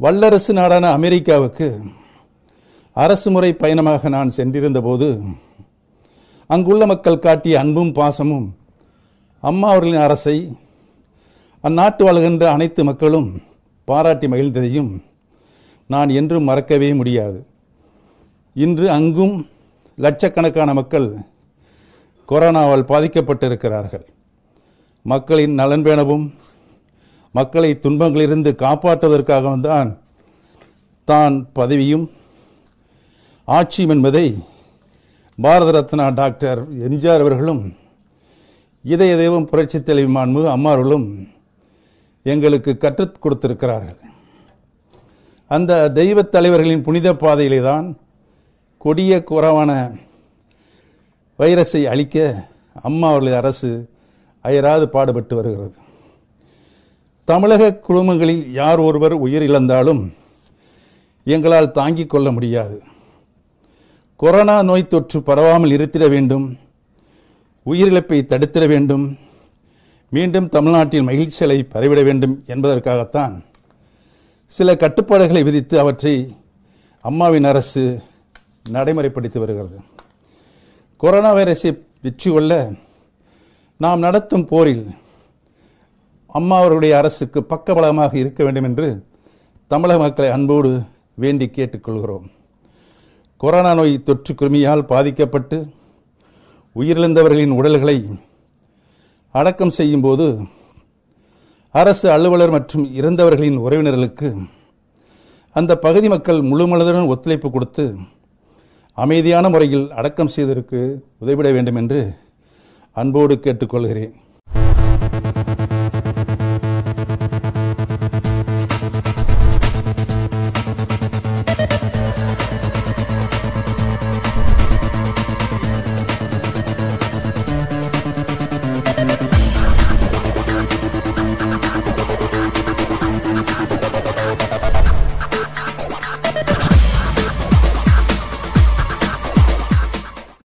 வல்லரசு நாடான அமெரிக்காவுக்கு அரசு முறை பயணமாக நான் சென்றிருந்த போது அங்குள்ள மக்கள் காட்டிய அன்பும் பாசமும் அம்மா அவர்களின் அரசை அந்நாட்டு வாழ்கின்ற அனைத்து மக்களும் பாராட்டி மகிழ்ந்ததையும் நான் என்றும் மறக்கவே முடியாது. இன்று அங்கும் லட்சக்கணக்கான மக்கள் கொரோனாவால் பாதிக்கப்பட்டிருக்கிறார்கள். மக்களின் நலன் பேணவும் மக்களை துன்பங்களிலிருந்து காப்பாற்றுவதற்காகவும் தான் தான் பதவியும் ஆட்சியும் என்பதை பாரத ரத்னா டாக்டர் எம்ஜிஆர் அவர்களும் இதய தெய்வம் புரட்சி தலைவி மாண்பு அம்மார்களும் எங்களுக்கு கற்றுக் கொடுத்திருக்கிறார்கள். அந்த தெய்வத் தலைவர்களின் புனித பாதையிலே தான் கொடிய குறவான வைரஸை அழிக்க அம்மா அவர்களது அரசு அயராது பாடுபட்டு வருகிறது. தமிழக குழுமங்களில் யார் ஒருவர் உயிரிழந்தாலும் எங்களால் தாங்கிக் கொள்ள முடியாது. கொரோனா நோய் தொற்று பரவாமல் இருத்திட வேண்டும். உயிரிழப்பை தடுத்திட வேண்டும். மீண்டும் தமிழ்நாட்டில் மகிழ்ச்சிகளை பரவிட வேண்டும் என்பதற்காகத்தான் சில கட்டுப்பாடுகளை விதித்து அவற்றை அம்மாவின் அரசு நடைமுறைப்படுத்தி வருகிறது. கொரோனா வைரஸை வெற்றி கொள்ள நாம் நடத்தும் போரில் அம்மா அவர்களுடைய அரசுக்கு பக்கபலமாக இருக்க வேண்டும் என்று தமிழக மக்களை அன்போடு வேண்டி கேட்டுக்கொள்கிறோம். கொரோனா நோய் தொற்று கிருமியால் பாதிக்கப்பட்டு உயிரிழந்தவர்களின் உடல்களை அடக்கம் செய்யும்போது அரசு அலுவலர் மற்றும் இறந்தவர்களின் உறவினர்களுக்கு அந்த பகுதி மக்கள் முழுமனதுடன் ஒத்துழைப்பு கொடுத்து அமைதியான முறையில் அடக்கம் செய்வதற்கு உதவிட வேண்டும் என்று அன்போடு கேட்டுக்கொள்கிறேன்.